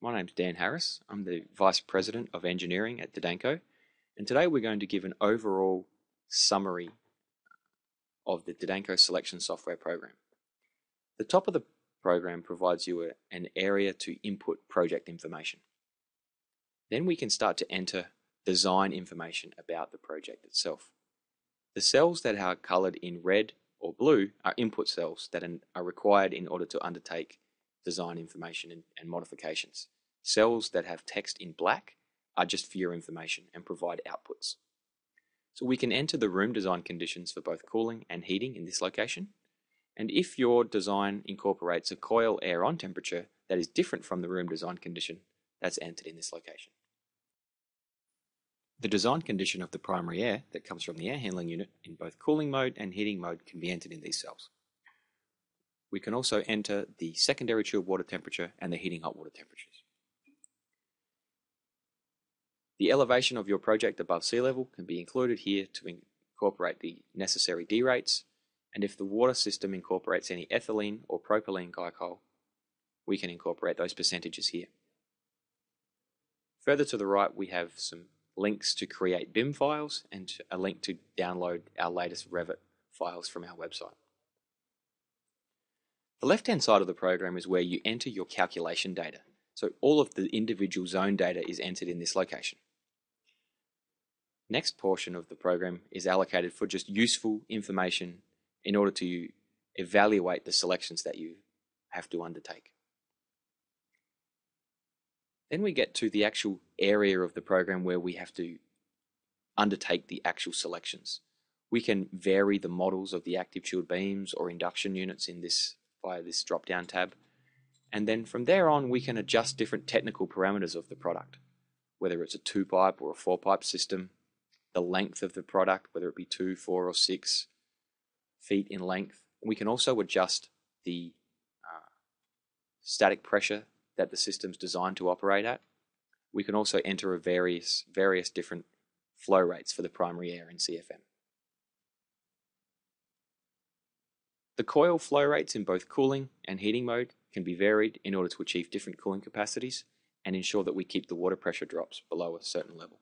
My name's Dan Harris. I'm the Vice President of Engineering at Dadanco, and today we're going to give an overall summary of the Dadanco Selection Software Program. The top of the program provides you a, an area to input project information. Then we can start to enter design information about the project itself. The cells that are colored in red or blue are input cells that are required in order to undertake design information and, and modifications. Cells that have text in black are just for your information and provide outputs. So we can enter the room design conditions for both cooling and heating in this location. And if your design incorporates a coil air on temperature that is different from the room design condition, that's entered in this location. The design condition of the primary air that comes from the air handling unit in both cooling mode and heating mode can be entered in these cells. We can also enter the secondary chilled water temperature and the heating hot water temperatures. The elevation of your project above sea level can be included here to incorporate the necessary D rates, and if the water system incorporates any ethylene or propylene glycol, we can incorporate those percentages here. Further to the right, we have some links to create BIM files and a link to download our latest Revit files from our website. The left-hand side of the program is where you enter your calculation data. So all of the individual zone data is entered in this location. Next portion of the program is allocated for just useful information in order to evaluate the selections that you have to undertake. Then we get to the actual area of the program where we have to undertake the actual selections. We can vary the models of the active chilled beams or induction units in this via this drop down tab. And then from there on, we can adjust different technical parameters of the product, whether it's a two pipe or a four pipe system, the length of the product, whether it be two, four, or six feet in length. We can also adjust the uh, static pressure that the system's designed to operate at. We can also enter a various, various different flow rates for the primary air in CFM. The coil flow rates in both cooling and heating mode can be varied in order to achieve different cooling capacities and ensure that we keep the water pressure drops below a certain level.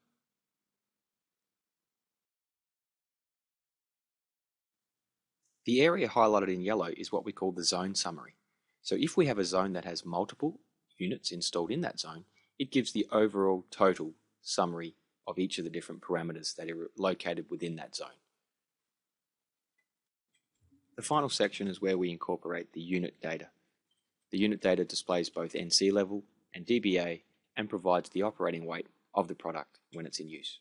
The area highlighted in yellow is what we call the zone summary. So if we have a zone that has multiple units installed in that zone, it gives the overall total summary of each of the different parameters that are located within that zone. The final section is where we incorporate the unit data. The unit data displays both NC level and DBA and provides the operating weight of the product when it's in use.